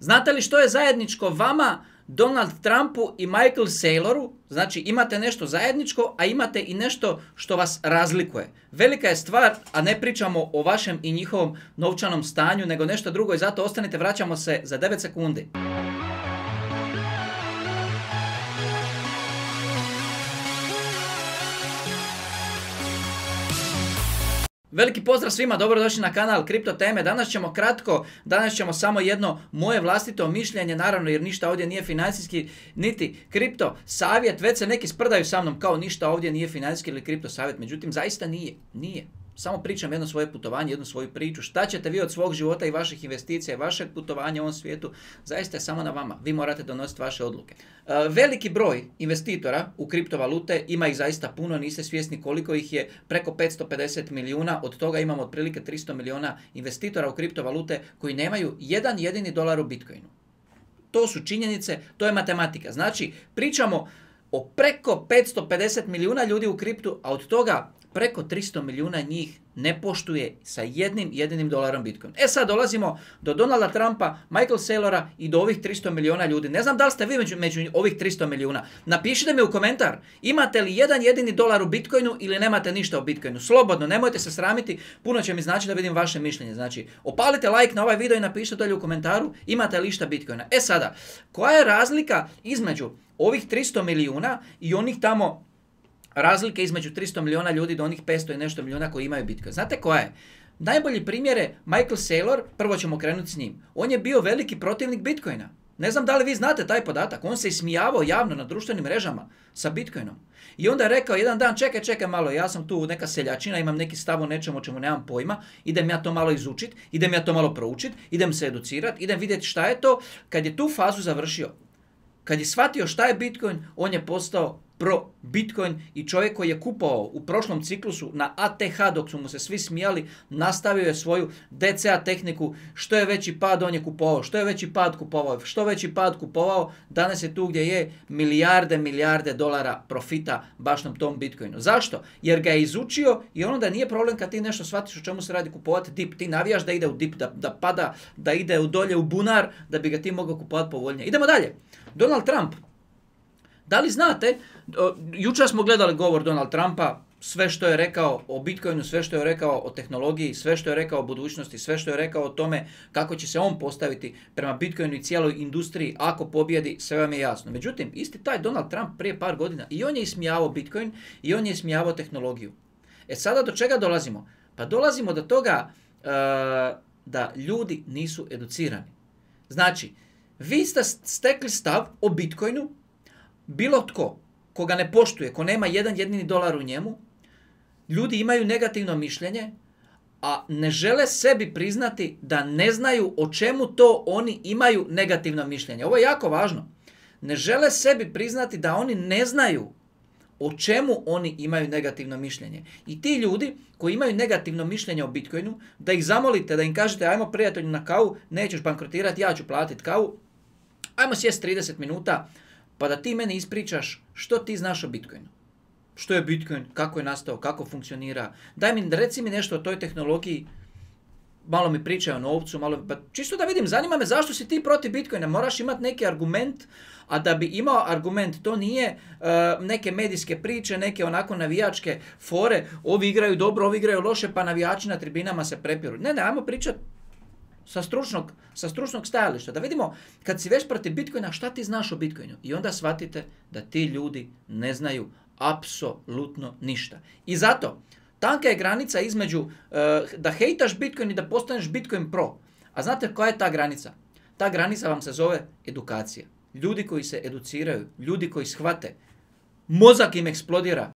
Znate li što je zajedničko vama, Donald Trumpu i Michael Sayloru? Znači imate nešto zajedničko, a imate i nešto što vas razlikuje. Velika je stvar, a ne pričamo o vašem i njihovom novčanom stanju, nego nešto drugo i zato ostanite, vraćamo se za 9 sekundi. Veliki pozdrav svima, dobrodošli na kanal Kripto teme. Danas ćemo kratko, danas ćemo samo jedno moje vlastito mišljenje, naravno jer ništa ovdje nije financijski niti kripto savjet. Već se neki sprdaju sa mnom kao ništa ovdje nije financijski ili kripto savjet, međutim zaista nije, nije samo pričam jedno svoje putovanje, jednu svoju priču. Šta ćete vi od svog života i vaših investicija i vašeg putovanja u ovom svijetu, zaista je samo na vama. Vi morate donositi vaše odluke. E, veliki broj investitora u kriptovalute, ima ih zaista puno, niste svjesni koliko ih je, preko 550 milijuna, od toga imamo otprilike 300 milijuna investitora u kriptovalute koji nemaju jedan jedini dolar u Bitcoinu. To su činjenice, to je matematika. Znači, pričamo o preko 550 milijuna ljudi u kriptu, a od toga preko 300 milijuna njih ne poštuje sa jednim jedinim dolarom Bitcoin. E sad dolazimo do Donalda Trumpa, Michael Saylora i do ovih 300 milijuna ljudi. Ne znam da li ste vi među, među ovih 300 milijuna. Napišite mi u komentar imate li jedan jedini dolar u Bitcoinu ili nemate ništa u Bitcoinu. Slobodno, nemojte se sramiti, puno će mi znači da vidim vaše mišljenje. Znači, opalite like na ovaj video i napišite dolje u komentaru imate li išta Bitcoina. E sada, koja je razlika između ovih 300 milijuna i onih tamo razlike između 300 milijuna ljudi do onih 500 i nešto milijuna koji imaju Bitcoin. Znate koja je? Najbolji primjer je Michael Saylor, prvo ćemo krenuti s njim. On je bio veliki protivnik Bitcoina. Ne znam da li vi znate taj podatak. On se ismijavao javno na društvenim mrežama sa Bitcoinom. I onda je rekao jedan dan, čekaj, čekaj malo, ja sam tu neka seljačina, imam neki stav o nečemu o čemu nemam pojma, idem ja to malo izučit, idem ja to malo proučit, idem se educirat, idem vidjeti šta je to. Kad je tu fazu završio, kad je shvatio šta je Bitcoin, on je postao pro Bitcoin i čovjek koji je kupovao u prošlom ciklusu na ATH dok su mu se svi smijali, nastavio je svoju DCA tehniku, što je veći pad on je kupovao, što je veći pad kupovao, što veći pad kupovao, danas je tu gdje je milijarde, milijarde dolara profita baš na tom Bitcoinu. Zašto? Jer ga je izučio i onda nije problem kad ti nešto shvatiš o čemu se radi kupovati dip, ti navijaš da ide u dip, da, da pada, da ide u dolje u bunar, da bi ga ti mogao kupovati povoljnije. Idemo dalje. Donald Trump. Da li znate Jučer smo gledali govor Donald Trumpa, sve što je rekao o Bitcoinu, sve što je rekao o tehnologiji, sve što je rekao o budućnosti, sve što je rekao o tome kako će se on postaviti prema Bitcoinu i cijeloj industriji ako pobjedi, sve vam je jasno. Međutim, isti taj Donald Trump prije par godina i on je ismijavao Bitcoin i on je ismijavao tehnologiju. E sada do čega dolazimo? Pa dolazimo do toga uh, da ljudi nisu educirani. Znači, vi ste stekli stav o Bitcoinu, bilo tko, koga ne poštuje, ko nema jedan jedini dolar u njemu, ljudi imaju negativno mišljenje, a ne žele sebi priznati da ne znaju o čemu to oni imaju negativno mišljenje. Ovo je jako važno. Ne žele sebi priznati da oni ne znaju o čemu oni imaju negativno mišljenje. I ti ljudi koji imaju negativno mišljenje o Bitcoinu, da ih zamolite, da im kažete ajmo prijatelju na kavu, nećeš bankrotirati, ja ću platiti kavu, ajmo sjest 30 minuta, pa da ti meni ispričaš što ti znaš o Bitcoinu. Što je Bitcoin, kako je nastao, kako funkcionira. Daj mi, reci mi nešto o toj tehnologiji, malo mi pričaj o novcu, malo, pa čisto da vidim, zanima me zašto si ti protiv Bitcoina, moraš imati neki argument, a da bi imao argument, to nije uh, neke medijske priče, neke onako navijačke fore, ovi igraju dobro, ovi igraju loše, pa navijači na tribinama se prepiru. Ne, ne, ajmo pričati sa stručnog, sa stručnog stajališta. Da vidimo, kad si već protiv Bitcoina, šta ti znaš o Bitcoinu? I onda shvatite da ti ljudi ne znaju apsolutno ništa. I zato, tanka je granica između uh, da hejtaš Bitcoin i da postaneš Bitcoin pro. A znate koja je ta granica? Ta granica vam se zove edukacija. Ljudi koji se educiraju, ljudi koji shvate, mozak im eksplodira,